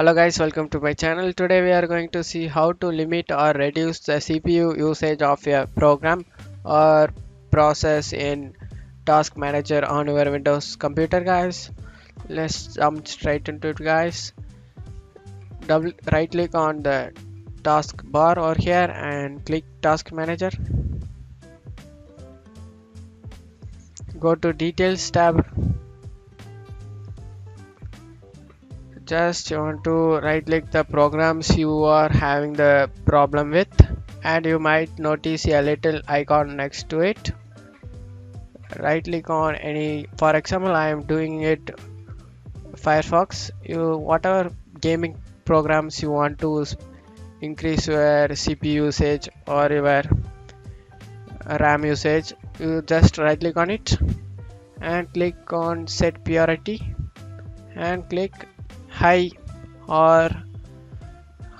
Hello guys, welcome to my channel. Today we are going to see how to limit or reduce the CPU usage of a program or process in Task Manager on your Windows computer guys. Let's jump straight into it guys. Double right click on the task bar over here and click Task Manager. Go to Details tab just you want to right click the programs you are having the problem with and you might notice a little icon next to it. Right click on any for example i am doing it firefox. You whatever gaming programs you want to increase your cpu usage or your ram usage you just right click on it and click on set priority and click high or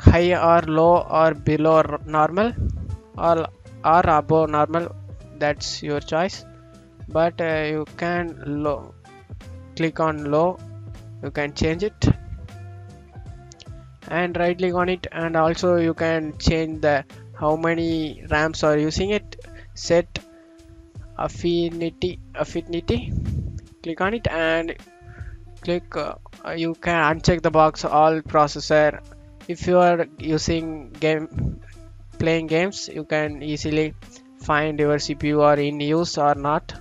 high or low or below normal or or above normal that's your choice. But uh, you can low click on low you can change it and right click on it. And also you can change the how many rams are using it. Set affinity affinity click on it and click uh, Uh, you can uncheck the box all processor. If you are using game playing games you can easily find your CPU are in use or not.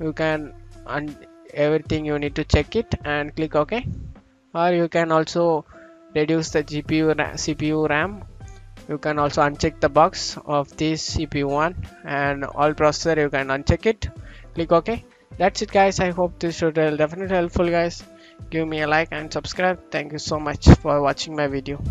You can and everything you need to check it and click OK or you can also reduce the GPU CPU RAM. You can also uncheck the box of this CPU one and all processor you can uncheck it. Click OK that's it guys. I hope this tutorial definitely helpful guys give me a like and subscribe. Thank you so much for watching my video